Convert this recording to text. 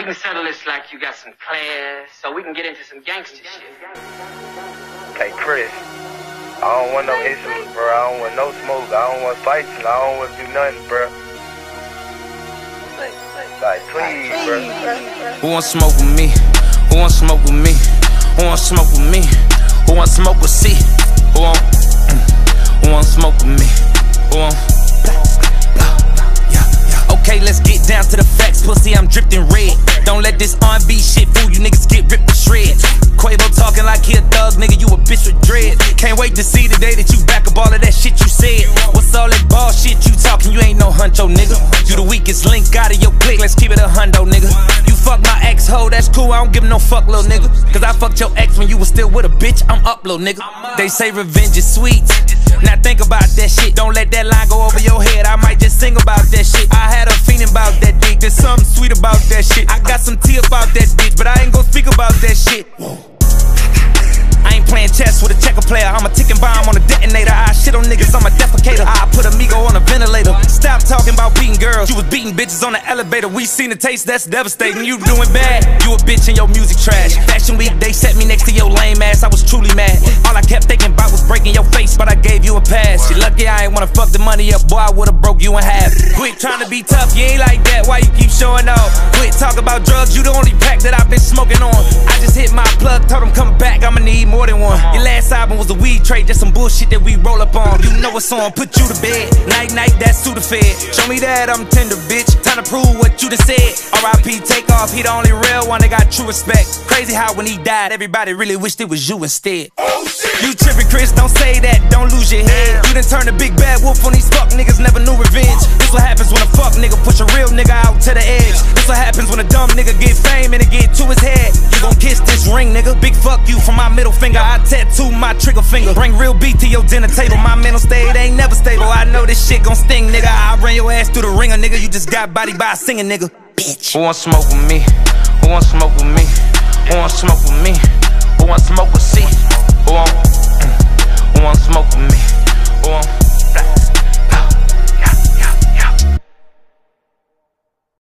we can settle this like you got some class, so we can get into some gangster shit. Hey, Chris. I don't want no issues, bro. I don't want no smoke. I don't want fights, and I don't want to do nothing, bro. Like, please, bro. Who want smoke with me? Who want smoke with me? Who want smoke with me? Who want smoke with C? Who want? Mm, who want smoke with me? Who want? Okay, let's get down to the facts, pussy. I'm dripping red. Don't let this R&B shit fool you, niggas get ripped to shreds. Quavo talking like he a thug, nigga. You a bitch with dread. Can't wait to see the day that you back up all of that shit you said. What's all that bullshit you talking? You ain't no huncho, nigga. You the weakest link out of your clique. Let's keep it a hundo, nigga. You fuck my ex hoe, that's cool. I don't give no fuck, little nigga. Cause I fucked your ex when you was still with a bitch. I'm up, little nigga. They say revenge is sweet. Now think about that shit. Don't let that line go over your head. I might that shit. I got some tea about that bitch, but I ain't gon' speak about that shit. I ain't playing chess with a checker player. I'm a ticking bomb on a detonator. I shit on niggas, I'm a defecator. I put a Migo on a ventilator. Stop talking about beating girls. You was beating bitches on the elevator. We seen the taste, that's devastating. You doing bad. You a bitch and your music trash. Fashion week, they set me next to your lame ass. I was truly mad. All I kept thinking about was breaking your face, but I gave you a pass. You lucky I ain't wanna fuck the money up, boy. I would've broke you in half. Quit trying to be tough, you ain't like that. Why you about drugs, you the only pack that I've been smoking on. I just hit my plug, told him come back, I'ma need more than one. Your last album was a weed trade, just some bullshit that we roll up on. You know what's on, put you to bed. Night, night, that's Sudafed. Show me that I'm tender, bitch. Time to prove what you done said. RIP, Takeoff, he the only real one that got true respect. Crazy how when he died, everybody really wished it was you instead. Oh, You trippin', Chris, don't say that, don't lose your head. You done turned a big bad wolf on these fuck niggas, never knew revenge. This what happens fuck you from my middle finger. I tattoo my trigger finger. Bring real beat to your dinner table. My mental state ain't never stable. I know this shit gon' sting, nigga. I ran your ass through the ringer, nigga. You just got body by a singing, nigga. Bitch. Who want smoke with me? Who want smoke with me? Who want smoke with me? Who want smoke with C?